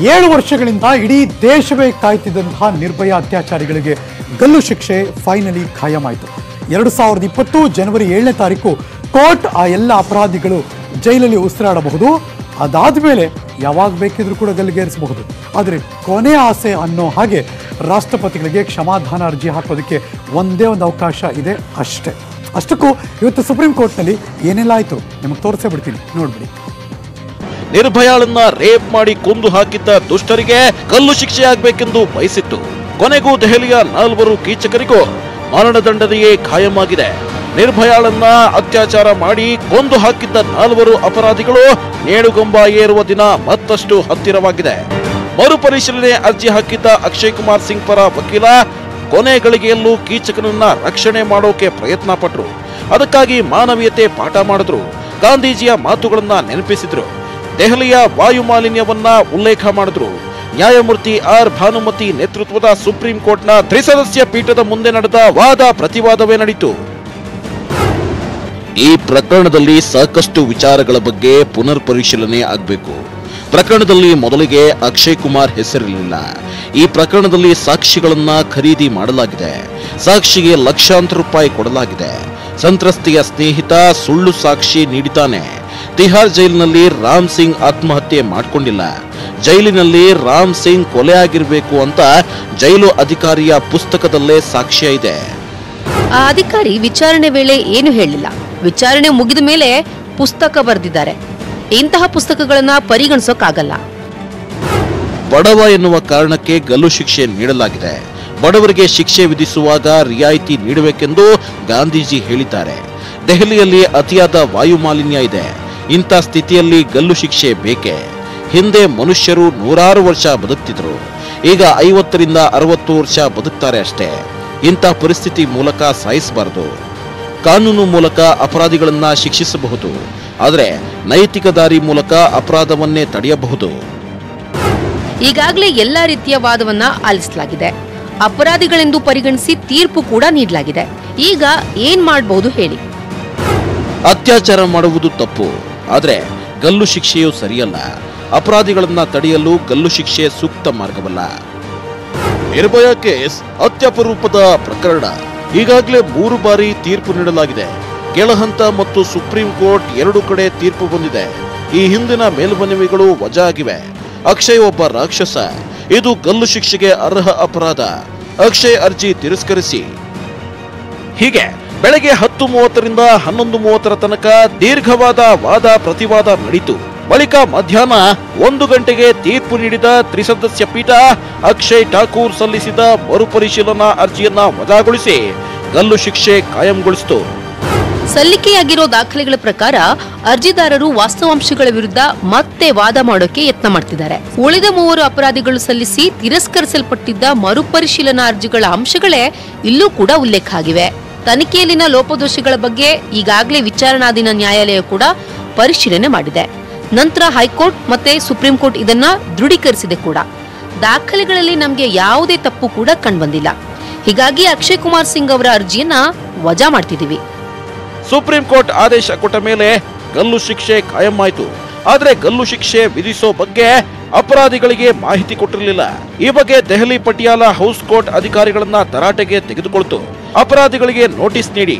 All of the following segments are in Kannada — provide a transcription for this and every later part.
ಏಳು ವರ್ಷಗಳಿಂದ ಇಡೀ ದೇಶವೇ ಕಾಯ್ತಿದ್ದಂತಹ ನಿರ್ಭಯ ಅತ್ಯಾಚಾರಿಗಳಿಗೆ ಗಲ್ಲು ಶಿಕ್ಷೆ ಫೈನಲಿ ಖಾಯಮಾಯಿತು. ಎರಡು ಸಾವಿರದ ಇಪ್ಪತ್ತು ಜನವರಿ ಏಳನೇ ತಾರೀಕು ಕೋರ್ಟ್ ಆ ಎಲ್ಲ ಅಪರಾಧಿಗಳು ಜೈಲಲ್ಲಿ ಉಸಿರಾಡಬಹುದು. ಅದಾದ ಮೇಲೆ ಯಾವಾಗ ಬೇಕಿದ್ರೂ ಕೂಡ ಗಲ್ಲಿಗೇರಿಸಬಹುದು. ಆದರೆ ಕೊನೆ ಆಸೆ ಅನ್ನೋ ಹಾಗೆ ರಾಷ್ಟ್ರಪತಿಗಳಿಗೆ ಕ್ಷಮಾಧಾನ ಅರ್ಜಿ ಹಾಕೋದಕ್ಕೆ ಒಂದೇ ಒಂದು ಅವಕಾಶ ಇದೆ ಅಷ್ಟೇ. ಅಷ್ಟಕ್ಕೂ ಇವತ್ತು ಸುಪ್ರೀಂ ಕೋರ್ಟ್ನಲ್ಲಿ ಏನೆಲ್ಲ ಆಯಿತು? ನಿಮಗೆ ತೋರಿಸೇ ಬಿಡ್ತೀನಿ. ನೋಡ್ಬಿಡಿ. ನಿರ್ಭಯಾಳನ್ನ ರೇಪ್ ಮಾಡಿ ಕೊಂದು ಹಾಕಿದ್ದ ದುಷ್ಟರಿಗೆ ಕಲ್ಲು ಶಿಕ್ಷೆ ಆಗ್ಬೇಕೆಂದು ಬಯಸಿತ್ತು. ಕೊನೆಗೂ ದೆಹಲಿಯ ನಾಲ್ವರು ಕೀಚಕರಿಗೂ ಮರಣದಂಡನೆಯೇ ಖಾಯಮಾಗಿದೆ. ನಿರ್ಭಯಾಳನ್ನ ಅತ್ಯಾಚಾರ ಮಾಡಿ ಕೊಂದು ಹಾಕಿದ್ದ ನಾಲ್ವರು ಅಪರಾಧಿಗಳು ನೇಣುಗೊಂಬ ಏರುವ ದಿನ ಮತ್ತಷ್ಟು ಹತ್ತಿರವಾಗಿದೆ. ಮರುಪರಿಶೀಲನೆ ಅರ್ಜಿ ಹಾಕಿದ್ದ ಅಕ್ಷಯ್ ಕುಮಾರ್ ಸಿಂಗ್ ಪರ ವಕೀಲ ಕೊನೆ ಗಳಿಗೆಯಲ್ಲೂ ಕೀಚಕನನ್ನ ರಕ್ಷಣೆ ಮಾಡೋಕೆ ಪ್ರಯತ್ನ ಪಟ್ಟರು ಅದಕ್ಕಾಗಿ ಮಾನವೀಯತೆ ಪಾಠ ಮಾಡಿದ್ರು. ಗಾಂಧೀಜಿಯ ಮಾತುಗಳನ್ನ ನೆನಪಿಸಿದ್ರು. ದೆಹಲಿಯ ವಾಯು ಮಾಲಿನ್ಯವನ್ನ ಉಲ್ಲೇಖ ಮಾಡಿದ್ರು. ನ್ಯಾಯಮೂರ್ತಿ ಆರ್. ಭಾನುಮತಿ ನೇತೃತ್ವದ ಸುಪ್ರೀಂ ಕೋರ್ಟ್ನ ತ್ರಿಸದಸ್ಯ ಪೀಠದ ಮುಂದೆ ನಡೆದ ವಾದ ಪ್ರತಿವಾದವೇ ನಡೆಯಿತು ಈ ಪ್ರಕರಣದಲ್ಲಿ ಸಾಕಷ್ಟು ವಿಚಾರಗಳ ಬಗ್ಗೆ ಪುನರ್ ಪರಿಶೀಲನೆ ಆಗಬೇಕು. ಪ್ರಕರಣದಲ್ಲಿ ಮೊದಲಿಗೆ ಅಕ್ಷಯ್ ಕುಮಾರ್ ಹೆಸರಿರಲಿಲ್ಲ. ಈ ಪ್ರಕರಣದಲ್ಲಿ ಸಾಕ್ಷಿಗಳನ್ನ ಖರೀದಿ ಮಾಡಲಾಗಿದೆ. ಸಾಕ್ಷಿಗೆ ಲಕ್ಷಾಂತರ ರೂಪಾಯಿ ಕೊಡಲಾಗಿದೆ. ಸಂತ್ರಸ್ತೆಯ ಸ್ನೇಹಿತ ಸುಳ್ಳು ಸಾಕ್ಷಿ ನೀಡಿದ್ದಾನೆ. ತಿಹಾರ್ ಜೈಲಿನಲ್ಲಿ ರಾಮ್ ಸಿಂಗ್ ಆತ್ಮಹತ್ಯೆ ಮಾಡಿಕೊಂಡಿಲ್ಲ. ಜೈಲಿನಲ್ಲಿ ರಾಮ್ ಸಿಂಗ್ ಕೊಲೆ ಆಗಿರಬೇಕು ಅಂತ ಜೈಲು ಅಧಿಕಾರಿಯ ಪುಸ್ತಕದಲ್ಲೇ ಸಾಕ್ಷ್ಯ ಇದೆ. ಆ ಅಧಿಕಾರಿ ವಿಚಾರಣೆ ವೇಳೆ ಏನು ಹೇಳಿಲ್ಲ. ವಿಚಾರಣೆ ಮುಗಿದ ಮೇಲೆ ಪುಸ್ತಕ ಬರೆದಿದ್ದಾರೆ. ಇಂತಹ ಪುಸ್ತಕಗಳನ್ನ ಪರಿಗಣಿಸೋಕ್ಕಾಗಲ್ಲ ಬಡವ ಎನ್ನುವ ಕಾರಣಕ್ಕೆ ಗಲ್ಲು ಶಿಕ್ಷೆ ನೀಡಲಾಗಿದೆ. ಬಡವರಿಗೆ ಶಿಕ್ಷೆ ವಿಧಿಸುವಾಗ ರಿಯಾಯಿತಿ ನೀಡಬೇಕೆಂದು ಗಾಂಧೀಜಿ ಹೇಳಿದ್ದಾರೆ. ದೆಹಲಿಯಲ್ಲಿ ಅತಿಯಾದ ವಾಯುಮಾಲಿನ್ಯ ಇದೆ. ಇಂಥ ಸ್ಥಿತಿಯಲ್ಲಿ ಗಲ್ಲು ಶಿಕ್ಷೆ ಬೇಕೇ? ಹಿಂದೆ ಮನುಷ್ಯರು ನೂರಾರು ವರ್ಷ ಬದುಕ್ತಿದ್ರು. ಈಗ ಐವತ್ತರಿಂದ ಅರವತ್ತು ವರ್ಷ ಬದುಕ್ತಾರೆ ಅಷ್ಟೇ. ಇಂಥ ಪರಿಸ್ಥಿತಿ ಮೂಲಕ ಸಾಯಿಸಬಾರದು. ಕಾನೂನು ಮೂಲಕ ಅಪರಾಧಿಗಳನ್ನ ಶಿಕ್ಷಿಸಬಹುದು. ಆದರೆ ನೈತಿಕ ದಾರಿ ಮೂಲಕ ಅಪರಾಧವನ್ನೇ ತಡೆಯಬಹುದು. ಈಗಾಗಲೇ ಎಲ್ಲ ರೀತಿಯ ವಾದವನ್ನ ಆಲಿಸಲಾಗಿದೆ. ಅಪರಾಧಿಗಳೆಂದು ಪರಿಗಣಿಸಿ ತೀರ್ಪು ಕೂಡ ನೀಡಲಾಗಿದೆ. ಈಗ ಏನ್ ಮಾಡಬಹುದು ಹೇಳಿ. ಅತ್ಯಾಚಾರ ಮಾಡುವುದು ತಪ್ಪು. ಆದರೆ ಗಲ್ಲು ಶಿಕ್ಷೆಯು ಸರಿಯಲ್ಲ. ಅಪರಾಧಿಗಳನ್ನು ತಡೆಯಲು ಗಲ್ಲು ಶಿಕ್ಷೆ ಸೂಕ್ತ ಮಾರ್ಗವಲ್ಲ. ನಿರ್ಭಯ ಕೇಸ್ ಅತ್ಯಪರೂಪದ ಪ್ರಕರಣ. ಈಗಾಗಲೇ ಮೂರು ಬಾರಿ ತೀರ್ಪು ನೀಡಲಾಗಿದೆ. ಕೆಳಹಂತ ಮತ್ತು ಸುಪ್ರೀಂ ಕೋರ್ಟ್ ಎರಡು ಕಡೆ ತೀರ್ಪು ಬಂದಿದೆ. ಈ ಹಿಂದಿನ ಮೇಲ್ಮನವಿಗಳು ವಜಾ ಆಗಿವೆ ಅಕ್ಷಯ್ ಒಬ್ಬ ರಾಕ್ಷಸ. ಇದು ಗಲ್ಲು ಶಿಕ್ಷೆಗೆ ಅರ್ಹ ಅಪರಾಧ. ಅಕ್ಷಯ್ ಅರ್ಜಿ ತಿರಸ್ಕರಿಸಿ. ಹೀಗೆ ಬೆಳಗ್ಗೆ ಹತ್ತು ಮೂವತ್ತರಿಂದ ಹನ್ನೊಂದು ಮೂವತ್ತರ ತನಕ ದೀರ್ಘವಾದ ವಾದ ಪ್ರತಿವಾದ ನಡೆಯಿತು ಬಳಿಕ ಮಧ್ಯಾಹ್ನ ಒಂದು ಗಂಟೆಗೆ ತೀರ್ಪು ನೀಡಿದ ತ್ರಿಸದಸ್ಯ ಪೀಠ ಅಕ್ಷಯ್ ಠಾಕೂರ್ ಸಲ್ಲಿಸಿದ ಮರುಪರಿಶೀಲನಾ ಅರ್ಜಿಯನ್ನ ವಜಾಗೊಳಿಸಿ ಗಲ್ಲು ಶಿಕ್ಷೆ ಕಾಯಂಗೊಳಿಸಿತು. ಸಲ್ಲಿಕೆಯಾಗಿರೋ ದಾಖಲೆಗಳ ಪ್ರಕಾರ ಅರ್ಜಿದಾರರು ವಾಸ್ತವಾಂಶಗಳ ವಿರುದ್ಧ ಮತ್ತೆ ವಾದ ಮಾಡೋಕೆ ಯತ್ನ ಮಾಡ್ತಿದ್ದಾರೆ. ಉಳಿದ ಮೂವರು ಅಪರಾಧಿಗಳು ಸಲ್ಲಿಸಿ ತಿರಸ್ಕರಿಸಲ್ಪಟ್ಟಿದ್ದ ಮರುಪರಿಶೀಲನಾ ಅರ್ಜಿಗಳ ಅಂಶಗಳೇ ಇಲ್ಲೂ ಕೂಡ ಉಲ್ಲೇಖ ಆಗಿವೆ. ತನಿಖೆಯಲ್ಲಿನ ಲೋಪದೋಷಗಳ ಬಗ್ಗೆ ಈಗಾಗಲೇ ವಿಚಾರಣಾಧೀನ ನ್ಯಾಯಾಲಯ ಕೂಡ ಪರಿಶೀಲನೆ ಮಾಡಿದೆ. ನಂತರ ಹೈಕೋರ್ಟ್ ಮತ್ತೆ ಸುಪ್ರೀಂ ಕೋರ್ಟ್ ಇದನ್ನ ದೃಢೀಕರಿಸಿದೆ ಕೂಡ. ದಾಖಲೆಗಳಲ್ಲಿ ನಮಗೆ ಯಾವುದೇ ತಪ್ಪು ಕೂಡ ಕಂಡುಬಂದಿಲ್ಲ. ಹೀಗಾಗಿ ಅಕ್ಷಯ್ ಕುಮಾರ್ ಸಿಂಗ್ ಅವರ ಅರ್ಜಿಯನ್ನ ವಜಾ ಮಾಡ್ತಿದ್ದೀವಿ. ಸುಪ್ರೀಂ ಕೋರ್ಟ್ ಆದೇಶ ಕೊಟ್ಟ ಮೇಲೆ ಗಲ್ಲು ಶಿಕ್ಷೆ ಕಾಯಂ ಆಯಿತು. ಆದ್ರೆ ಗಲ್ಲು ಶಿಕ್ಷೆ ವಿಧಿಸೋ ಬಗ್ಗೆ ಅಪರಾಧಿಗಳಿಗೆ ಮಾಹಿತಿ ಕೊಟ್ಟಿರಲಿಲ್ಲ. ಈ ಬಗ್ಗೆ ದೆಹಲಿ ಪಟಿಯಾಲ ಹೌಸ್ ಕೋರ್ಟ್ ಅಧಿಕಾರಿಗಳನ್ನ ತರಾಟೆಗೆ ತೆಗೆದುಕೊಳ್ತು. ಅಪರಾಧಿಗಳಿಗೆ ನೋಟಿಸ್ ನೀಡಿ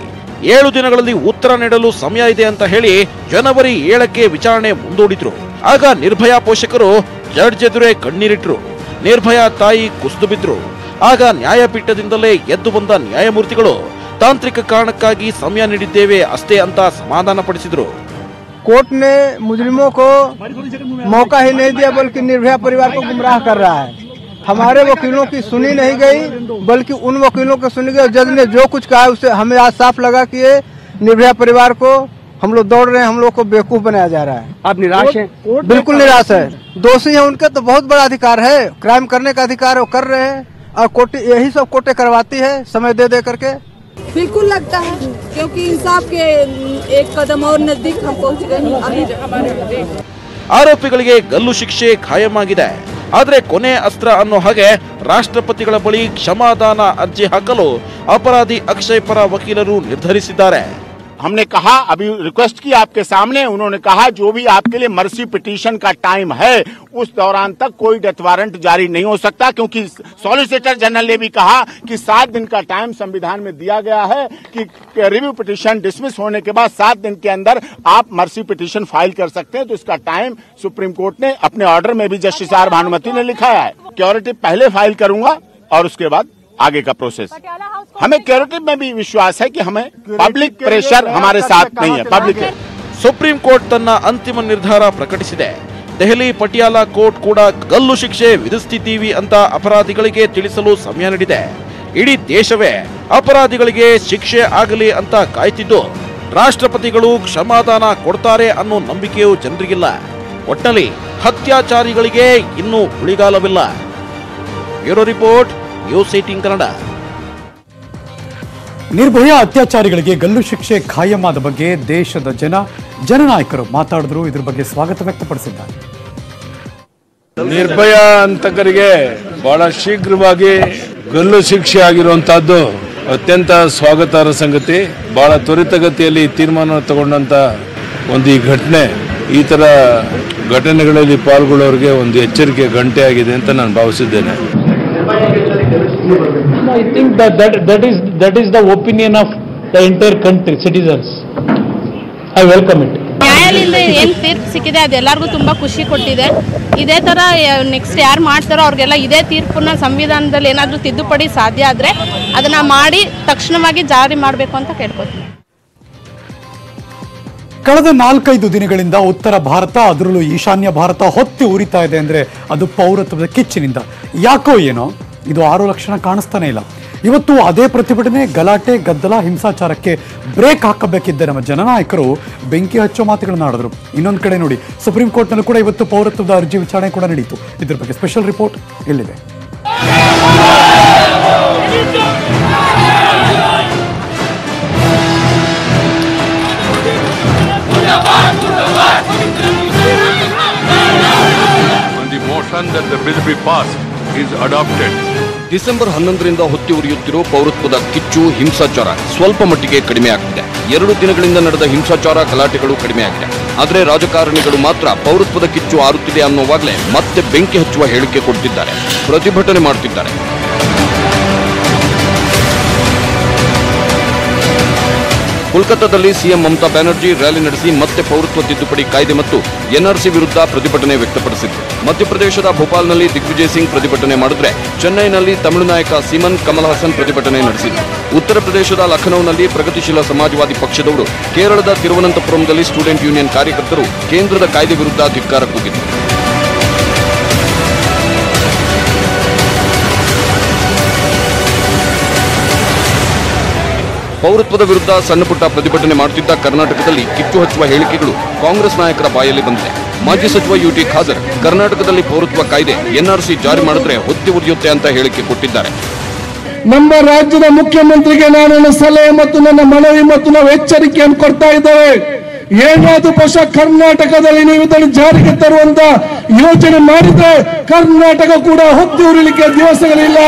ಏಳು ದಿನಗಳಲ್ಲಿ ಉತ್ತರ ನೀಡಲು ಸಮಯ ಇದೆ ಅಂತ ಹೇಳಿ ಜನವರಿ ಏಳಕ್ಕೆ ವಿಚಾರಣೆ ಮುಂದೂಡಿದ್ರು ಆಗ ನಿರ್ಭಯ ಪೋಷಕರು ಜಡ್ಜ್ ಎದುರೇ ಕಣ್ಣೀರಿಟ್ರು ನಿರ್ಭಯ ತಾಯಿ ಕುಸಿದು ಬಿದ್ರು ಆಗ ನ್ಯಾಯಪೀಠದಿಂದಲೇ ಎದ್ದು ಬಂದ ನ್ಯಾಯಮೂರ್ತಿಗಳು ತಾಂತ್ರಿಕ ಕಾರಣಕ್ಕಾಗಿ ಸಮಯ ನೀಡಿದ್ದೇವೆ ಅಷ್ಟೇ ಅಂತ ಸಮಾಧಾನ ಪಡಿಸಿದ್ರು कोर्ट ने मुजरिमों को मौका ही नहीं दिया बल्कि निर्भया परिवार को गुमराह कर रहा है हमारे वकीलों की सुनी नहीं गई बल्कि उन वकीलों को सुनी गई जज ने जो कुछ कहा उसे हमें आज साफ लगा कि ये निर्भया परिवार को हम लोग दौड़ रहे हैं हम लोग को बेवकूफ बनाया जा रहा है आप निराश हैं बिल्कुल निराश है दोषी है उनके तो बहुत बड़ा अधिकार है क्राइम करने का अधिकार है वो कर रहे हैं और कोर्ट यही सब कोर्टें करवाती है समय दे दे करके बिल्कुल लगता है क्योंकि इंसाफ के एक कदम और नजदीक हम पहुंच गए अभी ಆರೋಪಿಗಳಿಗೆ ಗಲ್ಲು ಶಿಕ್ಷೆ ಖಾಯಮಾಗಿದೆ ಆದ್ರೆ ಕೊನೆ ಅಸ್ತ್ರ ಅನ್ನೋ ಹಾಗೆ ರಾಷ್ಟ್ರಪತಿಗಳ ಬಳಿ ಕ್ಷಮಾದಾನ ಅರ್ಜಿ ಹಾಕಲು ಅಪರಾಧಿ ಅಕ್ಷಯ್ ಪರ ವಕೀಲರು ನಿರ್ಧರಿಸಿದ್ದಾರೆ. हमने कहा, अभी रिक्वेस्ट की आपके सामने, उन्होंने कहा, जो भी आपके लिए मर्सी पिटीशन का टाइम है, उस दौरान तक कोई डेथ वारंट जारी नहीं हो सकता, क्योंकि सॉलिसिटर जनरल ने भी कहा कि सात दिन का टाइम संविधान में दिया गया है कि रिव्यू पिटीशन डिसमिस होने के बाद सात दिन के अंदर आप मर्सी पिटीशन फ़ाइल कर सकते हैं। तो इसका टाइम सुप्रीम कोर्ट ने अपने ऑर्डर में भी जस्टिस आर भानुमति ने लिखा है। क्योरिटी पहले फ़ाइल करूँगा और उसके बाद आगे का प्रोसेस हमें क्योरिटी में भी विश्वास है कि हमें पब्लिक प्रेशर हमारे साथ नहीं है पब्लिक ಸುಪ್ರೀಂ ಕೋರ್ಟ್ ತನ್ನ ಅಂತಿಮ ನಿರ್ಧಾರ ಪ್ರಕಟಿಸಿದೆ ದೆಹಲಿ ಪಟಿಯಾಲ ಕೋರ್ಟ್ ಕೂಡ ಗಲ್ಲು ಶಿಕ್ಷೆ ವಿಧಿಸ್ತಿದ್ದೀವಿ ಅಂತ ಅಪರಾಧಿಗಳಿಗೆ ತಿಳಿಸಲು ಸಮಯ ನೀಡಿದೆ ಇಡೀ ದೇಶವೇ ಅಪರಾಧಿಗಳಿಗೆ ಶಿಕ್ಷೆ ಆಗಲಿ ಅಂತ ಕಾಯ್ತಿದ್ದು ರಾಷ್ಟ್ರಪತಿಗಳು ಕ್ಷಮಾದಾನ ಕೊಡ್ತಾರೆ ಅನ್ನೋ ನಂಬಿಕೆಯೂ ಜನರಿಗಿಲ್ಲ ಒಟ್ಟಲ್ಲಿ ಹತ್ಯಾಚಾರಿಗಳಿಗೆ ಇನ್ನೂ ಉಳಿಗಾಲವಿಲ್ಲ bureau report news eighteen Kannada. Nirbhaya ಅತ್ಯಾಚಾರಿಗಳಿಗೆ ಗಲ್ಲು ಶಿಕ್ಷೆ ಖಾಯಮಾದ ಬಗ್ಗೆ ದೇಶದ ಜನ ಜನನಾಯಕರು ಮಾತಾಡಿದ್ರು. ಇದ್ರ ಬಗ್ಗೆ ಸ್ವಾಗತ ವ್ಯಕ್ತಪಡಿಸಿದ್ದಾರೆ. ನಿರ್ಭಯ ಅಂತಕರಿಗೆ ಬಹಳ ಶೀಘ್ರವಾಗಿ ಗಲ್ಲು ಶಿಕ್ಷೆ ಆಗಿರುವಂತಹದ್ದು ಅತ್ಯಂತ ಸ್ವಾಗತಾರ್ಹ ಸಂಗತಿ. ಬಹಳ ತ್ವರಿತಗತಿಯಲ್ಲಿ ಈ ತೀರ್ಮಾನ ತಗೊಂಡಂತ ಒಂದು ಈ ಘಟನೆ. ಈ ತರ ಘಟನೆಗಳಲ್ಲಿ ಪಾಲ್ಗೊಳ್ಳೋರಿಗೆ ಒಂದು ಎಚ್ಚರಿಕೆ ಗಂಟೆ ಆಗಿದೆ ಅಂತ ನಾನು ಭಾವಿಸಿದ್ದೇನೆ. I think that, that that is that is the opinion of the entire country, citizens. I welcome it. ನ್ಯಾಯಾಲಯದಿಂದ ಏನು ತೀರ್ಪು ಸಿಕ್ಕಿದೆ ಅದೆಲ್ಲರಿಗೂ ತುಂಬ ಖುಷಿ ಕೊಟ್ಟಿದೆ ಇದೇ ಥರ ನೆಕ್ಸ್ಟ್ ಯಾರು ಮಾಡ್ತಾರೋ ಅವ್ರಿಗೆಲ್ಲ ಇದೇ ತೀರ್ಪನ್ನ ಸಂವಿಧಾನದಲ್ಲಿ ಏನಾದರೂ ತಿದ್ದುಪಡಿ ಸಾಧ್ಯ ಆದರೆ ಅದನ್ನು ಮಾಡಿ ತಕ್ಷಣವಾಗಿ ಜಾರಿ ಮಾಡಬೇಕು ಅಂತ ಕೇಳ್ಕೊತೀನಿ ಕಳೆದ ನಾಲ್ಕೈದು ದಿನಗಳಿಂದ ಉತ್ತರ ಭಾರತ ಅದರಲ್ಲೂ ಈಶಾನ್ಯ ಭಾರತ ಹೊತ್ತಿ ಉರಿತಾ ಇದೆ ಅಂದ್ರೆ ಅದು ಪೌರತ್ವದ ಕಿಚ್ಚಿನಿಂದ ಯಾಕೋ ಏನೋ ಇದು ಆರು ಲಕ್ಷಣ ಕಾಣಿಸ್ತಾನೆ ಇಲ್ಲ. ಇವತ್ತು ಅದೇ ಪ್ರತಿಭಟನೆ, ಗಲಾಟೆ, ಗದ್ದಲ, ಹಿಂಸಾಚಾರಕ್ಕೆ ಬ್ರೇಕ್ ಹಾಕಬೇಕಿದ್ದ ನಮ್ಮ ಜನನಾಯಕರು ಬೆಂಕಿ ಹಚ್ಚೋ ಮಾತುಗಳನ್ನು ಆಡಿದ್ರು. ಇನ್ನೊಂದು ಕಡೆ ನೋಡಿ, ಸುಪ್ರೀಂ ಕೋರ್ಟ್ನಲ್ಲೂ ಕೂಡ ಇವತ್ತು ಪೌರತ್ವದ ಅರ್ಜಿ ವಿಚಾರಣೆ ಕೂಡ ನಡೀತು. ಇದ್ರ ಬಗ್ಗೆ ಸ್ಪೆಷಲ್ ರಿಪೋರ್ಟ್ ಇಲ್ಲಿದೆ that the bill be passed is adopted. December ಹನ್ನೊಂದರಿಂದ ಹೊತ್ತಿ ಉರಿಯುತ್ತಿರುವ ಪೌರತ್ವದ ಕಿಚ್ಚು, ಹಿಂಸಾಚಾರ ಸ್ವಲ್ಪ ಮಟ್ಟಿಗೆ ಕಡಿಮೆ ಆಗ್ತಿದೆ ಎರಡು ದಿನಗಳಿಂದ ನಡೆದ ಹಿಂಸಾಚಾರ ಗಲಾಟೆಗಳು ಕಡಿಮೆ ಆಗಿದೆ ಆದರೆ ರಾಜಕಾರಣಿಗಳು ಮಾತ್ರ ಪೌರತ್ವದ ಕಿಚ್ಚು ಆರುತ್ತಿದೆ ಅನ್ನೋವಾಗಲೇ ಮತ್ತೆ ಬೆಂಕಿ ಹಚ್ಚುವ ಹೇಳಿಕೆ ಕೊಡ್ತಿದ್ದಾರೆ. ಪ್ರತಿಭಟನೆ ಮಾಡ್ತಿದ್ದಾರೆ. ಕೋಲ್ಕತ್ತಾದಲ್ಲಿ ಸಿಎಂ ಮಮತಾ ಬ್ಯಾನರ್ಜಿ ರ್ಯಾಲಿ ನಡೆಸಿ ಮತ್ತೆ ಪೌರತ್ವ ತಿದ್ದುಪಡಿ ಕಾಯ್ದೆ ಮತ್ತು ಎನ್ಆರ್ಸಿ ವಿರುದ್ಧ ಪ್ರತಿಭಟನೆ ವ್ಯಕ್ತಪಡಿಸಿದ್ರು ಮಧ್ಯಪ್ರದೇಶದ ಭೋಪಾಲ್ನಲ್ಲಿ ದಿಗ್ವಿಜಯ್ ಸಿಂಗ್ ಪ್ರತಿಭಟನೆ ಮಾಡಿದ್ರೆ ಚೆನ್ನೈನಲ್ಲಿ ತಮಿಳು ನಾಯಕ ಸಿಮನ್ ಕಮಲ್ ಹಾಸನ್ ಪ್ರತಿಭಟನೆ ನಡೆಸಿದ್ರು. ಉತ್ತರ ಪ್ರದೇಶದ ಲಖನೌನಲ್ಲಿ ಪ್ರಗತಿಶೀಲ ಸಮಾಜವಾದಿ ಪಕ್ಷದವರು ಕೇರಳದ ತಿರುವನಂತಪುರಂದಲ್ಲಿ ಸ್ಟೂಡೆಂಟ್ ಯೂನಿಯನ್ ಕಾರ್ಯಕರ್ತರು ಕೇಂದ್ರದ ಕಾಯ್ದೆ ವಿರುದ್ಧ ಧಿಕ್ಕಾರ ಕೂಗಿದ್ರು. ಪೌರತ್ವದ ವಿರುದ್ಧ ಸಣ್ಣಪುಟ್ಟ ಪ್ರತಿಭಟನೆ ಮಾಡುತ್ತಿದ್ದ ಕರ್ನಾಟಕದಲ್ಲಿ ಕಿಚ್ಚು ಹಚ್ಚುವ ಹೇಳಿಕೆಗಳು ಕಾಂಗ್ರೆಸ್ ನಾಯಕರ ಬಾಯಲ್ಲಿ ಬಂದಿದೆ. ಮಾಜಿ ಸಚಿವ ಯುಟಿ ಖಾದರ್ ಕರ್ನಾಟಕದಲ್ಲಿ ಪೌರತ್ವ ಕಾಯ್ದೆ ಎನ್ಆರ್ಸಿ ಜಾರಿ ಮಾಡಿದ್ರೆ ಹೊತ್ತಿ ಉರಿಯುತ್ತೆ ಅಂತ ಹೇಳಿಕೆ ಕೊಟ್ಟಿದ್ದಾರೆ. ನಮ್ಮ ರಾಜ್ಯದ ಮುಖ್ಯಮಂತ್ರಿಗೆ ನಾನು ನನ್ನ ಸಲಹೆ ಮತ್ತು ನನ್ನ ಮನವಿ ಮತ್ತು ನಾವು ಎಚ್ಚರಿಕೆಯನ್ನು ಕೊಡ್ತಾ ಇದ್ದೇವೆ. ಏನಾದ್ರೂ ಪಕ್ಷ ಕರ್ನಾಟಕದಲ್ಲಿ ನೀವು ಇದನ್ನು ಜಾರಿಗೆ ತರುವಂತ ಯೋಚನೆ ಮಾಡಿದ್ರೆ ಕರ್ನಾಟಕ ಕೂಡ ಹೊತ್ತಿ ಉರಿಲಿಕ್ಕೆ ದಿವಸಗಳಿಲ್ಲ.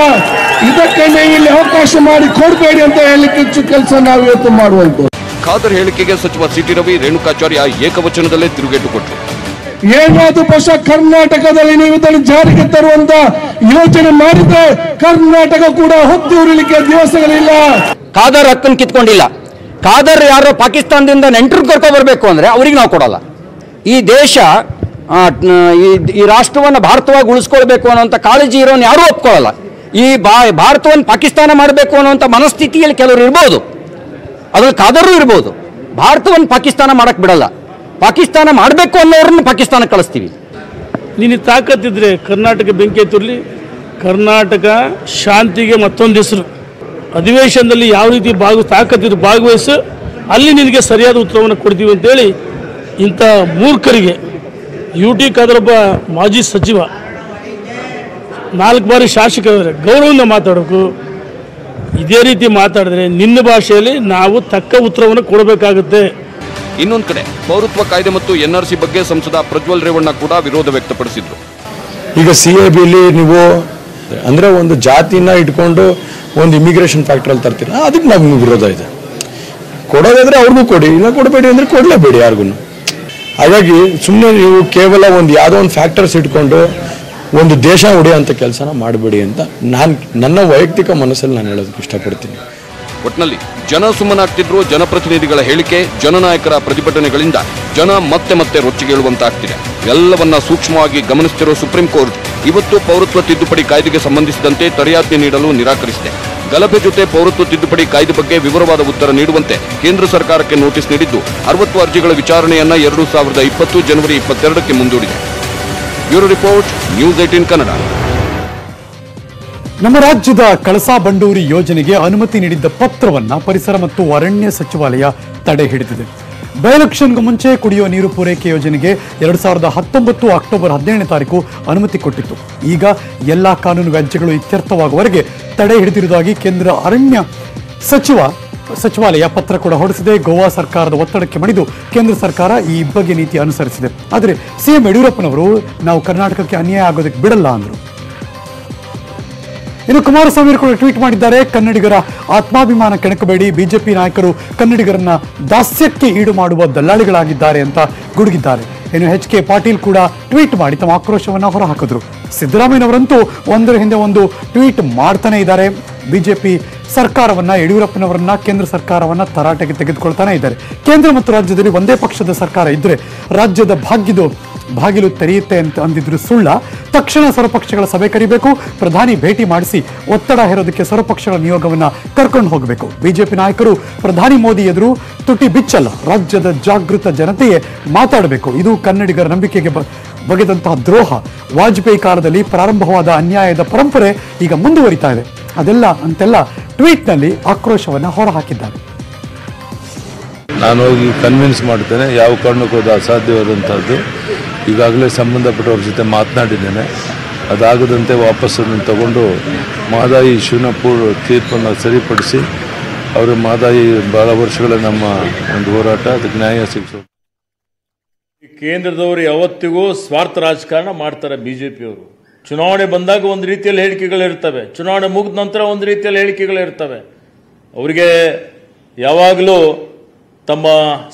ಇದಕ್ಕೆ ನೀವು ಇಲ್ಲಿ ಅವಕಾಶ ಮಾಡಿ ಕೊಡಬೇಡಿ ಅಂತ ಹೇಳಲಿಕ್ಕೆ ಕೆಲಸ ನಾವು ಇವತ್ತು ಮಾಡುವಂತ ಖಾದರ್ ಹೇಳಿಕೆಗೆ ಸಚಿವ ಸಿಟಿ ರವಿ ರೇಣುಕಾಚಾರ್ಯ ಏಕವಚನದಲ್ಲೇ ತಿರುಗೇಟು ಕೊಟ್ಟರು. ಏನಾದ್ರೂ ಪಕ್ಷ ಕರ್ನಾಟಕದಲ್ಲಿ ನೀವು ಇದನ್ನು ಜಾರಿಗೆ ತರುವಂತ ಯೋಚನೆ ಮಾಡಿದ್ರೆ ಕರ್ನಾಟಕ ಕೂಡ ಹೊತ್ತಿ ಉರಿಲಿಕ್ಕೆ ದಿವಸಗಳಿಲ್ಲ. ಖಾದರ್ ಹಕ್ಕನ್ನು ಕಿತ್ಕೊಂಡಿಲ್ಲ. ಖಾದರ್ ಯಾರೋ ಪಾಕಿಸ್ತಾನದಿಂದ ನೆಂಟರು ಕರ್ಕೊ ಬರಬೇಕು ಅಂದರೆ ಅವ್ರಿಗೆ ನಾವು ಕೊಡಲ್ಲ. ಈ ದೇಶ ಈ- ರಾಷ್ಟ್ರವನ್ನು ಭಾರತವಾಗಿ ಉಳಿಸ್ಕೊಳ್ಬೇಕು ಅನ್ನೋಂಥ ಕಾಳಜಿ ಇರೋನು ಯಾರೂ ಒಪ್ಕೊಳ್ಳಲ್ಲ. ಈ ಬಾ, ಭಾರತವನ್ನು ಪಾಕಿಸ್ತಾನ ಮಾಡಬೇಕು ಅನ್ನೋಂಥ ಮನಸ್ಥಿತಿಯಲ್ಲಿ ಕೆಲವರು ಇರ್ಬೋದು. ಅದ್ರಲ್ಲಿ ಕಾದರೂ ಇರ್ಬೋದು. ಭಾರತವನ್ನು ಪಾಕಿಸ್ತಾನ ಮಾಡೋಕ್ಕೆ ಬಿಡಲ್ಲ. ಪಾಕಿಸ್ತಾನ ಮಾಡಬೇಕು ಅನ್ನೋರನ್ನು ಪಾಕಿಸ್ತಾನ ಕಳಿಸ್ತೀವಿ. ನಿನ್ನ ತಾಕತ್ತಿದ್ರೆ ಕರ್ನಾಟಕ ಬೆಂಕಿ ತುರ್ಲಿ ಕರ್ನಾಟಕ ಶಾಂತಿಗೆ ಮತ್ತೊಂದು ಹೆಸರು. ಅಧಿವೇಶನದಲ್ಲಿ ಯಾವ ರೀತಿ ಭಾಗ ತಾಕತ್ತಿದ್ರು ಭಾಗವಹಿಸು ಅಲ್ಲಿ ನಿನಗೆ ಸರಿಯಾದ ಉತ್ತರವನ್ನು ಕೊಡ್ತೀವಿ ಅಂತೇಳಿ ಇಂಥ ಮೂರ್ಖರಿಗೆ ಯು ಟಿ ಖಾದರೊಬ್ಬ ಮಾಜಿ ಸಚಿವ ನಾಲ್ಕು ಬಾರಿ ಶಾಸಕರಿದ್ದಾರೆ ಗೌರವದಿಂದ ಮಾತಾಡಬೇಕು ಇದೇ ರೀತಿ ಮಾತಾಡಿದ್ರೆ ನಿನ್ನ ಭಾಷೆಯಲ್ಲಿ ನಾವು ತಕ್ಕ ಉತ್ತರವನ್ನು ಕೊಡಬೇಕಾಗುತ್ತೆ. ಇನ್ನೊಂದು ಕಡೆ ಪೌರತ್ವ ಕಾಯ್ದೆ ಮತ್ತು ಎನ್ಆರ್ಸಿ ಬಗ್ಗೆ ಸಂಸದ ಪ್ರಜ್ವಲ್ ರೇವಣ್ಣ ಕೂಡ ವಿರೋಧ ವ್ಯಕ್ತಪಡಿಸಿದ್ರು. ಈಗ ಸಿ ಎ ಬಿಲಿ ನೀವು ಅಂದ್ರೆ ಒಂದು ಜಾತಿನ ಇಟ್ಕೊಂಡು ಒಂದು ಇಮಿಗ್ರೇಷನ್ ಫ್ಯಾಕ್ಟ್ರಲ್ಲಿ ತರ್ತೀರ? ಅದಕ್ಕೆ ನಮ್ಗೆ ವಿರೋಧ ಇದೆ. ಕೊಡೋದಾದರೆ ಅವ್ರಿಗೂ ಕೊಡಿ, ಇಲ್ಲ ಕೊಡಬೇಡಿ ಅಂದ್ರೆ ಕೊಡಲೇಬೇಡಿ ಯಾರಿಗೂ ಹಾಗಾಗಿ ಸುಮ್ಮನೆ ನೀವು ಕೇವಲ ಒಂದು ಯಾವುದೋ ಒಂದು ಫ್ಯಾಕ್ಟರ್ಸ್ ಇಟ್ಕೊಂಡು ಒಂದು ದೇಶ ಹೊಡೆಯೋಂಥ ಕೆಲಸನ ಮಾಡಬೇಡಿ ಅಂತ ನಾನು, ನನ್ನ ವೈಯಕ್ತಿಕ ಮನಸ್ಸಲ್ಲಿ ನಾನು ಹೇಳೋದಕ್ಕೆ ಇಷ್ಟಪಡ್ತೀನಿ. ಒಟ್ನಲ್ಲಿ ಜನ ಸುಮ್ಮನಾಗ್ತಿದ್ರು ಜನಪ್ರತಿನಿಧಿಗಳ ಹೇಳಿಕೆ, ಜನನಾಯಕರ ಪ್ರತಿಭಟನೆಗಳಿಂದ ಜನ ಮತ್ತೆ ಮತ್ತೆ ರೊಚ್ಚಿಗೇಳುವಂತಾಗ್ತಿದೆ. ಎಲ್ಲವನ್ನ ಸೂಕ್ಷ್ಮವಾಗಿ ಗಮನಿಸುತ್ತಿರುವ ಸುಪ್ರೀಂ ಕೋರ್ಟ್ ಇವತ್ತು ಪೌರತ್ವ ತಿದ್ದುಪಡಿ ಕಾಯ್ದೆಗೆ ಸಂಬಂಧಿಸಿದಂತೆ ತಡೆಯಾಜ್ಞೆ ನೀಡಲು ನಿರಾಕರಿಸಿದೆ. ಗಲಭೆ ಜೊತೆ ಪೌರತ್ವ ತಿದ್ದುಪಡಿ ಕಾಯ್ದೆ ಬಗ್ಗೆ ವಿವರವಾದ ಉತ್ತರ ನೀಡುವಂತೆ ಕೇಂದ್ರ ಸರ್ಕಾರಕ್ಕೆ ನೋಟಿಸ್ ನೀಡಿದ್ದು, ಅರವತ್ತು ಅರ್ಜಿಗಳ ವಿಚಾರಣೆಯನ್ನ ಎರಡು ಜನವರಿ ಇಪ್ಪತ್ತೆರಡಕ್ಕೆ ಮುಂದೂಡಿದೆ. Bureau report, news eighteen Kannada. ನಮ್ಮ ರಾಜ್ಯದ ಕಳಸಾ ಬಂಡೂರಿ ಯೋಜನೆಗೆ ಅನುಮತಿ ನೀಡಿದ್ದ ಪತ್ರವನ್ನ ಪರಿಸರ ಮತ್ತು ಅರಣ್ಯ ಸಚಿವಾಲಯ ತಡೆ ಹಿಡಿದಿದೆ. ಬೈಲಕ್ಷನ್ಗೂ ಮುಂಚೆ ಕುಡಿಯುವ ನೀರು ಪೂರೈಕೆ ಯೋಜನೆಗೆ ಎರಡ್ ಸಾವಿರದ ಹತ್ತೊಂಬತ್ತು ಅಕ್ಟೋಬರ್ ಹದಿನೇಳನೇ ತಾರೀಕು ಅನುಮತಿ ಕೊಟ್ಟಿತ್ತು. ಈಗ ಎಲ್ಲಾ ಕಾನೂನು ವ್ಯಾಜ್ಯಗಳು ಇತ್ಯರ್ಥವಾಗುವವರೆಗೆ ತಡೆ ಹಿಡಿದಿರುವುದಾಗಿ ಕೇಂದ್ರ ಅರಣ್ಯ ಸಚಿವ, ಸಚಿವಾಲಯ ಪತ್ರ ಕೂಡ ಹೊರಡಿಸಿದೆ. ಗೋವಾ ಸರ್ಕಾರದ ಒತ್ತಡಕ್ಕೆ ಮಣಿದು ಕೇಂದ್ರ ಸರ್ಕಾರ ಈ ಇಬ್ಬಗೆ ನೀತಿ ಅನುಸರಿಸಿದೆ. ಆದರೆ ಸಿಎಂ ಯಡಿಯೂರಪ್ಪನವರು, ನಾವು ಕರ್ನಾಟಕಕ್ಕೆ ಅನ್ಯಾಯ ಆಗೋದಕ್ಕೆ ಬಿಡಲ್ಲ ಅಂದರು. ಇನ್ನು ಕುಮಾರಸ್ವಾಮಿ ಕೂಡ ಟ್ವೀಟ್ ಮಾಡಿದ್ದಾರೆ. ಕನ್ನಡಿಗರ ಆತ್ಮಾಭಿಮಾನ ಕೆಣಕಬೇಡಿ. ಬಿಜೆಪಿ ನಾಯಕರು ಕನ್ನಡಿಗರನ್ನ ದಾಸ್ಯಕ್ಕೆ ಈಡು ಮಾಡುವ ದಲ್ಲಾಳಿಗಳಾಗಿದ್ದಾರೆ ಅಂತ ಗುಡುಗಿದ್ದಾರೆ. ಇನ್ನು ಎಚ್ ಕೆ ಪಾಟೀಲ್ ಕೂಡ ಟ್ವೀಟ್ ಮಾಡಿ ತಮ್ಮ ಆಕ್ರೋಶವನ್ನ ಹೊರಹಾಕಿದ್ರು. ಸಿದ್ದರಾಮಯ್ಯನವರಂತೂ ಒಂದರ ಹಿಂದೆ ಒಂದು ಟ್ವೀಟ್ ಮಾಡ್ತಾನೆ ಇದ್ದಾರೆ. ಬಿಜೆಪಿ ಸರ್ಕಾರವನ್ನ, ಯಡಿಯೂರಪ್ಪನವರನ್ನ, ಕೇಂದ್ರ ಸರ್ಕಾರವನ್ನ ತರಾಟೆಗೆ ತೆಗೆದುಕೊಳ್ತಾನೆ ಇದ್ದಾರೆ. ಕೇಂದ್ರ ಮತ್ತು ರಾಜ್ಯದಲ್ಲಿ ಒಂದೇ ಪಕ್ಷದ ಸರ್ಕಾರ ಇದ್ರೆ ರಾಜ್ಯದ ಭಾಗ್ಯದು ಬಾಗಿಲು ತೆರೆಯುತ್ತೆ ಅಂತ ಅಂದಿದ್ರು ಸುಳ್ಳ, ತಕ್ಷಣ ಸರ್ವಪಕ್ಷಗಳ ಸಭೆ ಕರಿಬೇಕು, ಪ್ರಧಾನಿ ಭೇಟಿ ಮಾಡಿಸಿ ಒತ್ತಡ ಹೇರೋದಕ್ಕೆ ಸರ್ವಪಕ್ಷಗಳ ನಿಯೋಗವನ್ನ ಕರ್ಕೊಂಡು ಹೋಗಬೇಕು. ಬಿಜೆಪಿ ನಾಯಕರು, ಪ್ರಧಾನಿ ಮೋದಿ ಎದುರು ತುಟಿ ಬಿಚ್ಚಲ್ಲ, ರಾಜ್ಯದ ಜಾಗೃತ ಜನತೆಯೇ ಮಾತಾಡಬೇಕು. ಇದು ಕನ್ನಡಿಗರ ನಂಬಿಕೆಗೆ ಬಗೆದಂತಹ ದ್ರೋಹ. ವಾಜಪೇಯಿ ಕಾಲದಲ್ಲಿ ಪ್ರಾರಂಭವಾದ ಅನ್ಯಾಯದ ಪರಂಪರೆ ಈಗ ಮುಂದುವರಿತಾ ಇದೆ. ಅದೆಲ್ಲ ಅಂತೆಲ್ಲ ಟ್ವೀಟ್ನಲ್ಲಿ ಆಕ್ರೋಶವನ್ನ ಹೊರಹಾಕಿದ್ದಾರೆ. ನಾನು ಹೋಗಿ ಕನ್ವಿನ್ಸ್ ಮಾಡ್ತೇನೆ, ಯಾವ ಕಾರಣಕ್ಕೂ ಅದು ಅಸಾಧ್ಯವಾದಂಥದ್ದು ಈಗಾಗಲೇ ಸಂಬಂಧಪಟ್ಟವ್ರ ಜೊತೆ ಮಾತನಾಡಿದ್ದೇನೆ. ಅದಾಗದಂತೆ ವಾಪಸ್ ಅದನ್ನು ತಗೊಂಡು ಮಾದಾಯಿ ಶಿವನಪುರ್ ತೀರ್ಪನ್ನು ಸರಿಪಡಿಸಿ ಅವರು ಮಾದಾಯಿ ಬಹಳ ವರ್ಷಗಳ ನಮ್ಮ ಒಂದು ಹೋರಾಟ, ಅದಕ್ಕೆ ನ್ಯಾಯ ಈ ಕೇಂದ್ರದವರು ಯಾವತ್ತಿಗೂ ಸ್ವಾರ್ಥ ರಾಜಕಾರಣ ಮಾಡ್ತಾರೆ ಬಿ ಜೆ ಪಿಯವರು ಚುನಾವಣೆ ಬಂದಾಗ ಒಂದು ರೀತಿಯಲ್ಲಿ ಹೇಳಿಕೆಗಳು ಇರ್ತವೆ. ಚುನಾವಣೆ ಮುಗಿದ ನಂತರ ಒಂದು ರೀತಿಯಲ್ಲಿ ಹೇಳಿಕೆಗಳಿರ್ತವೆ ಅವರಿಗೆ ಯಾವಾಗಲೂ ತಮ್ಮ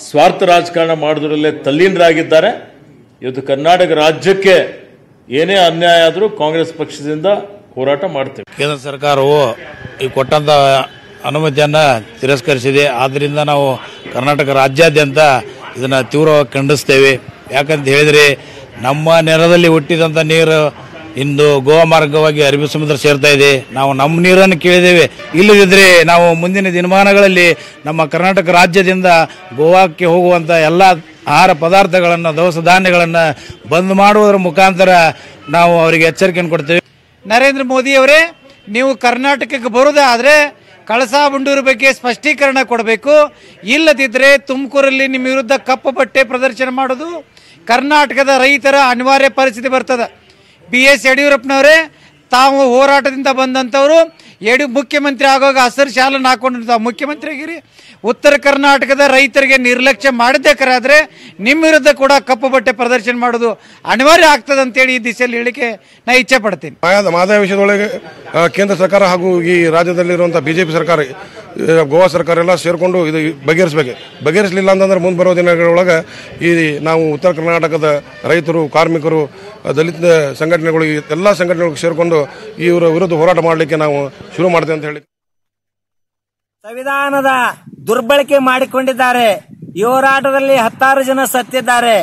ಸ್ವಾರ್ಥ ರಾಜಕಾರಣ ಮಾಡೋದ್ರಲ್ಲೇ ತಲ್ಲೀನರಾಗಿದ್ದಾರೆ. ಇವತ್ತು ಕರ್ನಾಟಕ ರಾಜ್ಯಕ್ಕೆ ಏನೇ ಅನ್ಯಾಯ ಆದರೂ ಕಾಂಗ್ರೆಸ್ ಪಕ್ಷದಿಂದ ಹೋರಾಟ ಮಾಡ್ತೇವೆ. ಕೇಂದ್ರ ಸರ್ಕಾರವು ಈ ಕೊಟ್ಟಂತ ಅನುಮತಿಯನ್ನು ತಿರಸ್ಕರಿಸಿದೆ. ಆದ್ದರಿಂದ ನಾವು ಕರ್ನಾಟಕ ರಾಜ್ಯಾದ್ಯಂತ ಇದನ್ನು ತೀವ್ರವಾಗಿ ಖಂಡಿಸ್ತೇವೆ. ಯಾಕಂತ ಹೇಳಿದರೆ ನಮ್ಮ ನೆಲದಲ್ಲಿ ಹುಟ್ಟಿದಂಥ ನೀರು ಇಂದು ಗೋವಾ ಮಾರ್ಗವಾಗಿ ಅರಬ್ಬಿ ಸಮುದ್ರ ಸೇರ್ತಾ ಇದೆ. ನಾವು ನಮ್ಮ ನೀರನ್ನು ಕೇಳಿದ್ದೇವೆ. ಇಲ್ಲದಿದ್ದರೆ ನಾವು ಮುಂದಿನ ದಿನಮಾನಗಳಲ್ಲಿ ನಮ್ಮ ಕರ್ನಾಟಕ ರಾಜ್ಯದಿಂದ ಗೋವಾಕ್ಕೆ ಹೋಗುವಂಥ ಎಲ್ಲ ಆಹಾರ ಪದಾರ್ಥಗಳನ್ನು, ದವಸ ಧಾನ್ಯಗಳನ್ನು ಬಂದ್ ಮಾಡುವುದರ ಮುಖಾಂತರ ನಾವು ಅವರಿಗೆ ಎಚ್ಚರಿಕೆಯನ್ನು ಕೊಡ್ತೇವೆ. ನರೇಂದ್ರ ಮೋದಿ ಅವರೇ, ನೀವು ಕರ್ನಾಟಕಕ್ಕೆ ಬರೋದಾದರೆ ಕಳಸಾ ಬಂಡೂರು ಬಗ್ಗೆ ಸ್ಪಷ್ಟೀಕರಣ ಕೊಡಬೇಕು. ಇಲ್ಲದಿದ್ದರೆ ತುಮಕೂರಲ್ಲಿ ನಿಮ್ಮ ವಿರುದ್ಧ ಕಪ್ಪು ಬಟ್ಟೆ ಪ್ರದರ್ಶನ ಮಾಡೋದು ಕರ್ನಾಟಕದ ರೈತರ ಅನಿವಾರ್ಯ ಪರಿಸ್ಥಿತಿ ಬರ್ತದೆ. ಬಿ ಎಸ್ ಯಡಿಯೂರಪ್ಪನವರೇ, ತಾವು ಹೋರಾಟದಿಂದ ಬಂದಂಥವರು ಯಡಿ ಮುಖ್ಯಮಂತ್ರಿ ಆಗೋಗ ಹಸಿರು ಶಾಲನ್ನು ಹಾಕೊಂಡಿರ್ತಾವೆ ಮುಖ್ಯಮಂತ್ರಿ ಆಗಿರಿ ಉತ್ತರ ಕರ್ನಾಟಕದ ರೈತರಿಗೆ ನಿರ್ಲಕ್ಷ್ಯ ಮಾಡಬೇಕಾದ್ರೆ ನಿಮ್ಮ ವಿರುದ್ಧ ಕೂಡ ಕಪ್ಪು ಬಟ್ಟೆ ಪ್ರದರ್ಶನ ಮಾಡೋದು ಅನಿವಾರ್ಯ ಆಗ್ತದೆ ಅಂತೇಳಿ ಈ ದಿಸೆಯಲ್ಲಿ ಹೇಳಿಕೆ ನಾ ಇಚ್ಛೆ ಪಡ್ತೀನಿ. ಮಾದಾಯ ವಿಷಯದೊಳಗೆ ಕೇಂದ್ರ ಸರ್ಕಾರ ಹಾಗೂ ಈ ರಾಜ್ಯದಲ್ಲಿರುವಂಥ ಬಿಜೆಪಿ ಸರ್ಕಾರ ಗೋವಾ ಸರ್ಕಾರ ಎಲ್ಲ ಸೇರಿಕೊಂಡು ಇದು ಬಗೆಹರಿಸಬೇಕು. ಬಗೆಹರಿಸಲಿಲ್ಲ ಅಂತಂದ್ರೆ ಮುಂದೆ ಬರೋ ದಿನಗಳೊಳಗೆ ಈ ನಾವು ಉತ್ತರ ಕರ್ನಾಟಕದ ರೈತರು, ಕಾರ್ಮಿಕರು ದಲಿತ ಸಂಘಟನೆಗಳು ಎಲ್ಲ ಸಂಘಟನೆಗಳಿಗೆ ಸೇರಿಕೊಂಡು ಇವರ ವಿರುದ್ಧ ಹೋರಾಟ ಮಾಡಲಿಕ್ಕೆ ನಾವು ಶುರು ಮಾಡ್ತೇವೆ ಅಂತ ಹೇಳಿ ಸಂವಿಧಾನದ ದುರ್ಬಳಕೆ ಮಾಡಿಕೊಂಡಿದ್ದಾರೆ. ಹೋರಾಟದಲ್ಲಿ ಹತ್ತಾರು ಜನ ಸತ್ತಿದ್ದಾರೆ.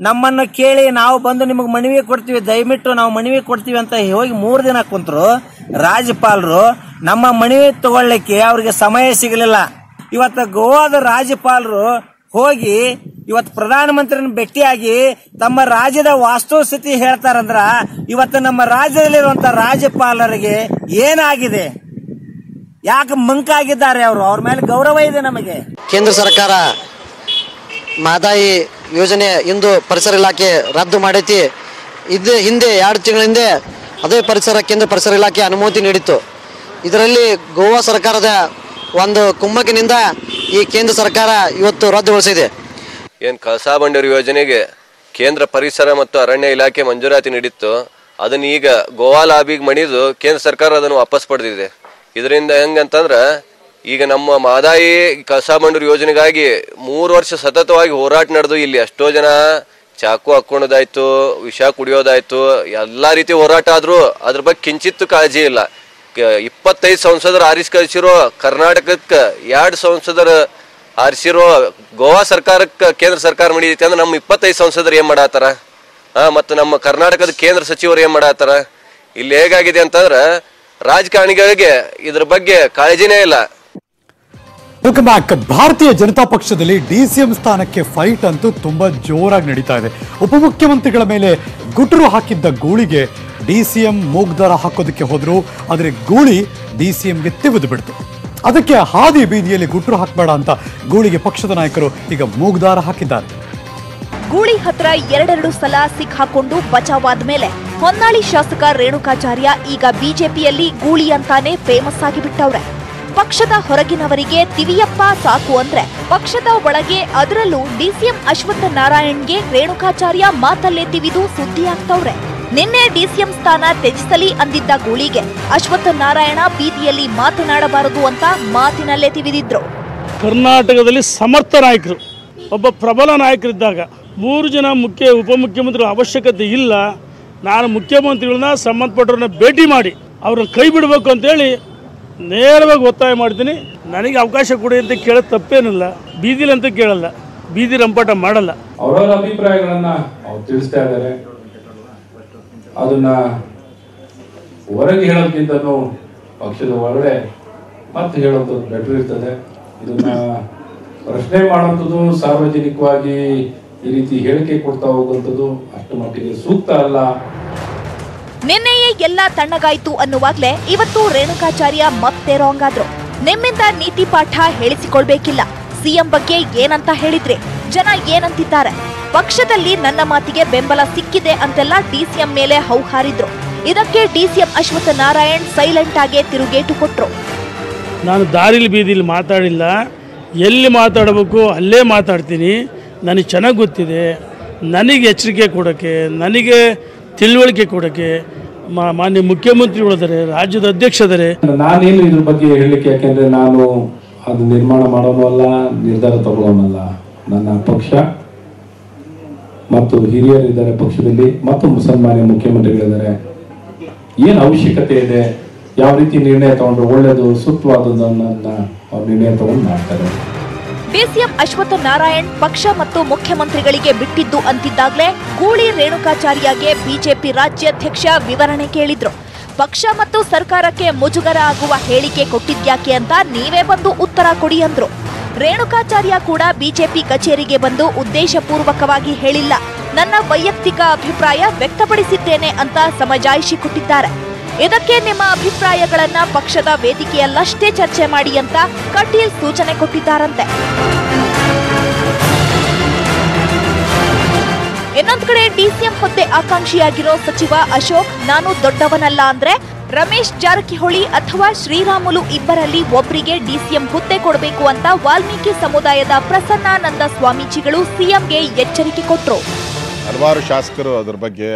ನಮ್ಮನ್ನು ಕೇಳಿ ನಾವು ಬಂದು ನಿಮಗೆ ಮನವಿ ಕೊಡ್ತೀವಿ. ದಯವಿಟ್ಟು ನಾವು ಮನವಿ ಕೊಡ್ತೀವಿ ಅಂತ ಹೋಗಿ ಮೂರು ದಿನ ಕುಂತರು. ರಾಜ್ಯಪಾಲರು, ನಮ್ಮ ಮನವಿ ತಗೊಳ್ಳಿಕ್ಕೆ ಅವ್ರಿಗೆ ಸಮಯ ಸಿಗಲಿಲ್ಲ. ಇವತ್ತು ಗೋವಾದ ರಾಜ್ಯಪಾಲರು ಹೋಗಿ ಇವತ್ತು ಪ್ರಧಾನಮಂತ್ರಿನ ಭೇಟಿಯಾಗಿ ತಮ್ಮ ರಾಜ್ಯದ ವಾಸ್ತುಸ್ಥಿತಿ ಹೇಳ್ತಾರಂದ್ರ ಇವತ್ತು ನಮ್ಮ ರಾಜ್ಯದಲ್ಲಿರುವಂತ ರಾಜ್ಯಪಾಲರಿಗೆ ಏನಾಗಿದೆ? ಯಾಕೆ ಮಂಕಾಗಿದ್ದಾರೆ ಅವರು? ಅವ್ರ ಮೇಲೆ ಗೌರವ ಇದೆ ನಮಗೆ. ಕೇಂದ್ರ ಸರ್ಕಾರ ಮಾದಾಯಿ ಯೋಜನೆ ಇಂದು ಪರಿಸರ ಇಲಾಖೆ ರದ್ದು ಮಾಡೈತಿ. ಇದು ಹಿಂದೆ ಎರಡು ತಿಂಗಳ ಹಿಂದೆ ಅದೇ ಪರಿಸರ ಕೇಂದ್ರ ಪರಿಸರ ಇಲಾಖೆ ಅನುಮತಿ ನೀಡಿತ್ತು. ಇದರಲ್ಲಿ ಗೋವಾ ಸರ್ಕಾರದ ಒಂದು ಕುಮ್ಮಕ್ಕಿನಿಂದ ಈ ಕೇಂದ್ರ ಸರ್ಕಾರ ಇವತ್ತು ರದ್ದುಗೊಳಿಸಿದೆ. ಏನು ಕಳಸಾ ಬಂಡೂರಿ ಯೋಜನೆಗೆ ಕೇಂದ್ರ ಪರಿಸರ ಮತ್ತು ಅರಣ್ಯ ಇಲಾಖೆ ಮಂಜೂರಾತಿ ನೀಡಿತ್ತು. ಅದನ್ನ ಈಗ ಗೋವಾ ಲಾಬಿಗೆ ಮಣಿದು ಕೇಂದ್ರ ಸರ್ಕಾರ ಅದನ್ನು ವಾಪಸ್ ಪಡೆದಿದೆ. ಇದರಿಂದ ಹೆಂಗಂತಂದ್ರೆ ಈಗ ನಮ್ಮ ಮಾದಾಯಿ ಕಸ ಬಂಡೂರು ಯೋಜನೆಗಾಗಿ ಮೂರು ವರ್ಷ ಸತತವಾಗಿ ಹೋರಾಟ ನಡೆದು ಇಲ್ಲಿ ಎಷ್ಟೋ ಜನ ಚಾಕು ಹಾಕ್ಕೊಳೋದಾಯ್ತು ವಿಷ ಕುಡಿಯೋದಾಯ್ತು, ಎಲ್ಲ ರೀತಿ ಹೋರಾಟ ಆದರೂ ಅದ್ರ ಬಗ್ಗೆ ಕಿಂಚಿತ್ತು ಕಾಳಜಿ ಇಲ್ಲ. ಇಪ್ಪತ್ತೈದು ಸಂಸದರು ಆರಿಸಿ ಕಳಿಸಿರೋ ಕರ್ನಾಟಕಕ್ಕೆ ಎರಡು ಸಂಸದರು ಆರಿಸಿರೋ ಗೋವಾ ಸರ್ಕಾರಕ್ಕೆ ಕೇಂದ್ರ ಸರ್ಕಾರ ಮಾಡಿದೈತಿ ಅಂದ್ರೆ ನಮ್ಮ ಇಪ್ಪತ್ತೈದು ಸಂಸದರು ಏನು ಮಾಡತ್ತಾರ? ಹಾಂ ಮತ್ತು ನಮ್ಮ ಕರ್ನಾಟಕದ ಕೇಂದ್ರ ಸಚಿವರು ಏನು ಮಾಡಾತ್ತಾರ? ಇಲ್ಲಿ ಹೇಗಾಗಿದೆ ಅಂತಂದ್ರೆ ರಾಜಕಾರಣಿಗಳಿಗೆ ಇದ್ರ ಬಗ್ಗೆ ಕಾಳಜಿನೇ ಇಲ್ಲ. ವೆಲ್ಕಮ್ ಬ್ಯಾಕ್ ಭಾರತೀಯ ಜನತಾ ಪಕ್ಷದಲ್ಲಿ ಡಿಸಿಎಂ ಸ್ಥಾನಕ್ಕೆ ಫೈಟ್ ಅಂತೂ ತುಂಬಾ ಜೋರಾಗಿ ನಡೀತಾ ಇದೆ. ಉಪಮುಖ್ಯಮಂತ್ರಿಗಳ ಮೇಲೆ ಗುಟ್ರು ಹಾಕಿದ್ದ ಗೂಳಿಗೆ ಡಿಸಿಎಂ ಮೂಗ್ದಾರ ಹಾಕೋದಕ್ಕೆ ಹೋದ್ರು. ಆದರೆ ಗೂಳಿ ಡಿಸಿಎಂಗೆ ತಿವಿದು ಬಿಡ್ತು. ಅದಕ್ಕೆ ಹಾದಿ ಬೀದಿಯಲ್ಲಿ ಗುಟ್ರು ಹಾಕಬೇಡ ಅಂತ ಗೂಳಿಗೆ ಪಕ್ಷದ ನಾಯಕರು ಈಗ ಮೂಗ್ದಾರ ಹಾಕಿದ್ದಾರೆ. ಗೂಳಿ ಹತ್ರ ಎರಡೆರಡು ಸಲ ಸಿಕ್ಕಾಕೊಂಡು ಬಚಾವಾದ ಮೇಲೆ ಹೊನ್ನಾಳಿ ಶಾಸಕ ರೇಣುಕಾಚಾರ್ಯ ಈಗ ಬಿಜೆಪಿಯಲ್ಲಿ ಗೂಳಿ ಅಂತಾನೆ ಫೇಮಸ್ ಆಗಿಬಿಟ್ಟವ್ರೆ. ಪಕ್ಷದ ಹೊರಗಿನವರಿಗೆ ತಿವಿಯಪ್ಪ ಸಾಕು ಅಂದ್ರೆ ಪಕ್ಷದ ಒಳಗೆ ಅದರಲ್ಲೂ ಡಿಸಿಎಂ ಅಶ್ವತ್ಥ ನಾರಾಯಣ್ಗೆ ರೇಣುಕಾಚಾರ್ಯ ಮಾತಲ್ಲೇ ತಿವಿದು ಸುದ್ದಿ ಆಗ್ತವ್ರೆ. ನಿನ್ನೆ ಡಿಸಿಎಂ ಸ್ಥಾನ ತ್ಯಜಿಸಲಿ ಅಂದಿದ್ದ ಗೂಳಿಗೆ ಅಶ್ವತ್ಥ ನಾರಾಯಣ ಬೀದಿಯಲ್ಲಿ ಮಾತನಾಡಬಾರದು ಅಂತ ಮಾತಿನಲ್ಲೇ ತಿವಿದಿದ್ರು. ಕರ್ನಾಟಕದಲ್ಲಿ ಸಮರ್ಥ ನಾಯಕರು, ಒಬ್ಬ ಪ್ರಬಲ ನಾಯಕರಿದ್ದಾಗ ಮೂರು ಜನ ಮುಖ್ಯ ಉಪಮುಖ್ಯಮಂತ್ರಿ ಅವಶ್ಯಕತೆ ಇಲ್ಲ ನಾನು ಮುಖ್ಯಮಂತ್ರಿಗಳನ್ನ ಸಂಬಂಧಪಟ್ಟವ್ರನ್ನ ಭೇಟಿ ಮಾಡಿ ಅವ್ರನ್ನ ಕೈ ಬಿಡಬೇಕು ಅಂತೇಳಿ ನೇರವಾಗಿ ಒತ್ತಾಯ ಮಾಡ್ತೀನಿ. ನನಗೆ ಅವಕಾಶ ಕೊಡಿ ಅಂತ ಕೇಳೋದು ತಪ್ಪೇನಿಲ್ಲ. ಬೀದಿಲಿ ಅಂತ ಕೇಳಲ್ಲ. ಬೀದಿ ರಂಪಾಟ ಮಾಡಲ್ಲ. ಅವರವರ ಅಭಿಪ್ರಾಯಗಳನ್ನ ಅವ್ರು ತಿಳಿಸ್ತಾ ಇದ್ದಾರೆ. ಅದನ್ನ ಹೊರಗೆ ಹೇಳೋದ್ಕಿಂತನೂ ಪಕ್ಷದ ಒಳಗಡೆ ಮತ್ತೆ ಹೇಳೋದು ಬೆಟರ್ ಇರ್ತದೆ. ಇದನ್ನ ಪ್ರಶ್ನೆ ಮಾಡುವಂಥದ್ದು ಸಾರ್ವಜನಿಕವಾಗಿ ಈ ರೀತಿ ಹೇಳಿಕೆ ಕೊಡ್ತಾ ಹೋಗುವಂಥದ್ದು ಅಷ್ಟು ಮಟ್ಟಿಗೆ ಸೂಕ್ತ ಅಲ್ಲ. ನಿನ್ನೆಯೇ ಎಲ್ಲ ತಣ್ಣಗಾಯ್ತು ಅನ್ನುವಾಗ್ಲೇ ಇವತ್ತು ರೇಣುಕಾಚಾರ್ಯ ಮತ್ತೆ ರಾಂಗ್ ಆದ್ರು. ನಿಮ್ಮಿಂದ ನೀತಿ ಪಾಠ ಹೇಳಿಸಿಕೊಳ್ಬೇಕಿಲ್ಲ. ಸಿಎಂ ಬಗ್ಗೆ ಏನಂತ ಹೇಳಿದ್ರೆ ಜನ ಏನಂತಿದ್ದಾರೆ? ಪಕ್ಷದಲ್ಲಿ ನನ್ನ ಮಾತಿಗೆ ಬೆಂಬಲ ಸಿಕ್ಕಿದೆ ಅಂತೆಲ್ಲ ಡಿಸಿಎಂ ಮೇಲೆ ಹೌಹಾರಿದ್ರು. ಇದಕ್ಕೆ ಡಿಸಿಎಂ ಅಶ್ವತ್ಥ ನಾರಾಯಣ್ ಸೈಲೆಂಟ್ ಆಗೇ ತಿರುಗೇಟು ಕೊಟ್ರು. ನಾನು ದಾರಿಲಿ ಬೀದಿಲಿ ಮಾತಾಡಿಲ್ಲ. ಎಲ್ಲಿ ಮಾತಾಡಬೇಕು ಅಲ್ಲೇ ಮಾತಾಡ್ತೀನಿ. ನನಗೆ ಚೆನ್ನಾಗಿ ಗೊತ್ತಿದೆ, ನನಗೆ ಎಚ್ಚರಿಕೆ ಕೊಡೋಕ್ಕೆ, ನನಗೆ ತಿಳುವಳಿಕೆ ಕೊಡೋಕ್ಕೆ ಮಾನ್ಯ ಮುಖ್ಯಮಂತ್ರಿಗಳಿದ್ದಾರೆ ರಾಜ್ಯದ ಅಧ್ಯಕ್ಷದರೆ ನಾನೇನು ಇದ್ರ ಬಗ್ಗೆ ಹೇಳಲಿಕ್ಕೆ, ಯಾಕೆಂದರೆ ನಾನು ಅದು ನಿರ್ಮಾಣ ಮಾಡೋನು ಅಲ್ಲ, ನಿರ್ಧಾರ ತಗೊಳ್ಳೋನಲ್ಲ ನನ್ನ ಪಕ್ಷ ಮತ್ತು ಹಿರಿಯರಿದ್ದಾರೆ ಪಕ್ಷದಲ್ಲಿ, ಮತ್ತು ಮುಸಲ್ಮಾನ ಮುಖ್ಯಮಂತ್ರಿಗಳಿದ್ದಾರೆ. ಏನು ಅವಶ್ಯಕತೆ ಇದೆ? ಯಾವ ರೀತಿ ನಿರ್ಣಯ ತಗೊಂಡ್ರೆ ಒಳ್ಳೆಯದು ಅವ್ರು ನಿರ್ಣಯ ತಗೊಂಡು ಮಾಡ್ತಾರೆ. ಡಿಸಿಎಂ ಅಶ್ವತ್ಥ ನಾರಾಯಣ್ ಪಕ್ಷ ಮತ್ತು ಮುಖ್ಯಮಂತ್ರಿಗಳಿಗೆ ಬಿಟ್ಟಿದ್ದು ಅಂತಿದ್ದಾಗಲೇ ಗೂಳಿ ರೇಣುಕಾಚಾರ್ಯಗೆ ಬಿಜೆಪಿ ರಾಜ್ಯಾಧ್ಯಕ್ಷ ವಿವರಣೆ ಕೇಳಿದ್ರು. ಪಕ್ಷ ಮತ್ತು ಸರ್ಕಾರಕ್ಕೆ ಮುಜುಗರ ಆಗುವ ಹೇಳಿಕೆ ಕೊಟ್ಟಿದ್ಯಾಕೆ ಅಂತ ನೀವೇ ಬಂದು ಉತ್ತರ ಕೊಡಿ ಅಂದ್ರು. ರೇಣುಕಾಚಾರ್ಯ ಕೂಡ ಬಿಜೆಪಿ ಕಚೇರಿಗೆ ಬಂದು ಉದ್ದೇಶಪೂರ್ವಕವಾಗಿ ಹೇಳಿಲ್ಲ. ನನ್ನ ವೈಯಕ್ತಿಕ ಅಭಿಪ್ರಾಯ ವ್ಯಕ್ತಪಡಿಸಿದ್ದೇನೆ ಅಂತ ಸಮಜಾಯಿಷಿ ಕೊಟ್ಟಿದ್ದಾರೆ. ಇದಕ್ಕೆ ನಿಮ್ಮ ಅಭಿಪ್ರಾಯಗಳನ್ನ ಪಕ್ಷದ ವೇದಿಕೆಯಲ್ಲಷ್ಟೇ ಚರ್ಚೆ ಮಾಡಿ ಅಂತ ಕಟೀಲ್ ಸೂಚನೆ ಕೊಟ್ಟಿದ್ದಾರಂತೆ. ಇನ್ನೊಂದ್ ಕಡೆ ಡಿಸಿಎಂ ಹುದ್ದೆ ಆಕಾಂಕ್ಷಿಯಾಗಿರೋ ಸಚಿವ ಅಶೋಕ್, ನಾನು ದೊಡ್ಡವನಲ್ಲ ಅಂದ್ರೆ ರಮೇಶ್ ಜಾರಕಿಹೊಳಿ ಅಥವಾ ಶ್ರೀರಾಮುಲು ಇಬ್ಬರಲ್ಲಿ ಒಬ್ಬರಿಗೆ ಡಿಸಿಎಂ ಹುದ್ದೆ ಕೊಡಬೇಕು ಅಂತ ವಾಲ್ಮೀಕಿ ಸಮುದಾಯದ ಪ್ರಸನ್ನಾನಂದ ಸ್ವಾಮೀಜಿಗಳು ಸಿಎಂಗೆ ಎಚ್ಚರಿಕೆ ಕೊಟ್ಟರು ಹಲವಾರು ಶಾಸಕರು ಅದರ ಬಗ್ಗೆ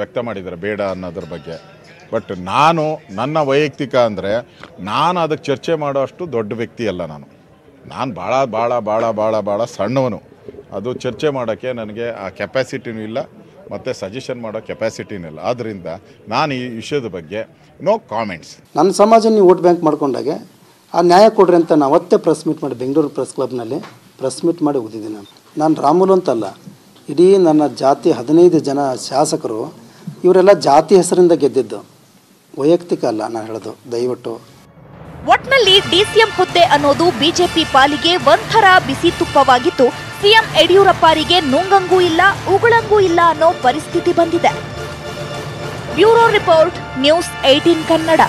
ವ್ಯಕ್ತ ಮಾಡಿದ್ದಾರೆ, ಬೇಡ ಅನ್ನೋದ್ರ ಬಗ್ಗೆ. ಬಟ್ ನಾನು ನನ್ನ ವೈಯಕ್ತಿಕ ಅಂದರೆ ನಾನು ಅದಕ್ಕೆ ಚರ್ಚೆ ಮಾಡೋಷ್ಟು ದೊಡ್ಡ ವ್ಯಕ್ತಿ ಅಲ್ಲ ನಾನು. ನಾನು ಭಾಳ ಭಾಳ ಭಾಳ ಭಾಳ ಭಾಳ ಸಣ್ಣವನು. ಅದು ಚರ್ಚೆ ಮಾಡೋಕ್ಕೆ ನನಗೆ ಆ ಕೆಪ್ಯಾಸಿಟಿನೂ ಇಲ್ಲ, ಮತ್ತು ಸಜೆಷನ್ ಮಾಡೋ ಕೆಪ್ಯಾಸಿಟಿನೂ ಇಲ್ಲ. ಆದ್ದರಿಂದ ನಾನು ಈ ವಿಷಯದ ಬಗ್ಗೆ ನೋ ಕಾಮೆಂಟ್ಸ್ ನನ್ನ ಸಮಾಜ ನೀವು ವೋಟ್ ಬ್ಯಾಂಕ್ ಮಾಡ್ಕೊಂಡಾಗೆ ಆ ನ್ಯಾಯ ಕೊಡ್ರಿ ಅಂತ ನಾನು ಅವತ್ತೇ ಪ್ರೆಸ್ ಮೀಟ್ ಮಾಡಿ ಬೆಂಗಳೂರು ಪ್ರೆಸ್ ಕ್ಲಬ್ನಲ್ಲಿ ಪ್ರೆಸ್ ಮೀಟ್ ಮಾಡಿ ಓದಿದ್ದೀನಿ ನಾನು. ನಾನು ರಾಮುಲು ಅಂತಲ್ಲ ಇಡೀ ನನ್ನ ಜಾತಿ ಹದಿನೈದು ಜನ ಶಾಸಕರು, ಇವರೆಲ್ಲ ಜಾತಿ ಹೆಸರಿಂದ ಗೆದ್ದಿದ್ದು. ವೈಯಕ್ತಿಕ ಅಲ್ಲ, ನಾನು ಹೇಳೋದು, ದಯವಿಟ್ಟು. ಒಟ್ನಲ್ಲಿ ಡಿಸಿಎಂ ಹುದ್ದೆ ಅನ್ನೋದು ಬಿಜೆಪಿ ಪಾಲಿಗೆ ಒಂಥರ ಬಿಸಿ ತುಪ್ಪವಾಗಿತ್ತು. ಸಿಎಂ ಯಡಿಯೂರಪ್ಪರಿಗೆ ನುಂಗಂಗೂ ಇಲ್ಲ, ಉಗುಳಂಗೂ ಇಲ್ಲ ಅನ್ನೋ ಪರಿಸ್ಥಿತಿ ಬಂದಿದೆ. Bureau report, news eighteen Kannada.